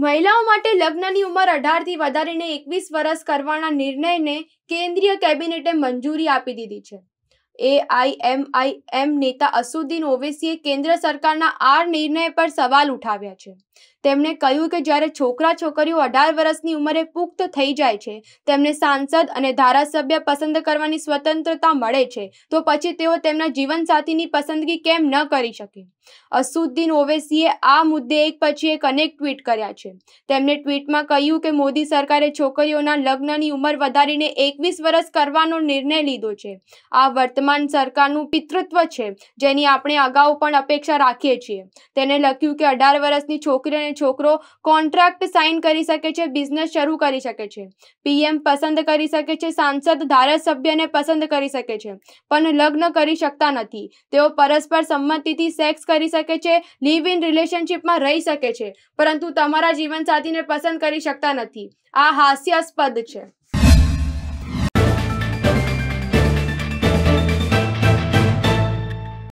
મહિલાઓ માટે લગ્નની ઉંમર અઢારથી વધારીને એકવીસ વર્ષ કરવાના નિર્ણયને કેન્દ્રીય કેબિનેટે મંજૂરી આપી દીધી છે. એઆઈએમઆઈએમ નેતા અસુદ્દીન ઓવેસીએ કેન્દ્ર સરકારના આ નિર્ણય પર સવાલ ઉઠાવ્યા છે. તેમણે કહ્યું કે જ્યારે છોકરા છોકરીઓ અઢાર વર્ષની ઉંમરે પુખ્ત થઈ જાય છે, તેમને સાંસદ અને ધારાસભ્ય પસંદ કરવાની સ્વતંત્રતા મળે છે, તો પછી તેઓ તેમના જીવનસાથીની પસંદગી કેમ ન કરી શકે? અસુદ્દીન ઓવેસીએ આ મુદ્દે એક પછી એક અનેક ટ્વીટ કર્યા છે. તેમણે ટ્વીટમાં કહ્યું કે મોદી સરકારે છોકરીઓના લગ્નની ઉંમર વધારીને એકવીસ વર્ષ કરવાનો નિર્ણય લીધો છે. આ વર્તમાન સરકારનું પિતૃત્વ છે, જેની આપણે અગાઉ પણ અપેક્ષા રાખીએ છીએ. તેને લખ્યું કે અઢાર વર્ષની છોકરી અને છોકરો કોન્ટ્રાક્ટ સાઇન કરી શકે છે બિઝનેસ શરૂ કરી શકે છે. પીએમ પસંદ કરી શકે છે, સાંસદ ધારાસભ્યને પસંદ કરી શકે છે, પણ લગ્ન કરી શકતા નથી. તેઓ પરસ્પર સંમતિથી સેક્સ કરી શકે છે લિવ ઇન રિલેશનશિપમાં રહી શકે છે, પરંતુ તમારા જીવનસાથીને પસંદ કરી શકતા નથી. આ હાસ્યાસ્પદ છે.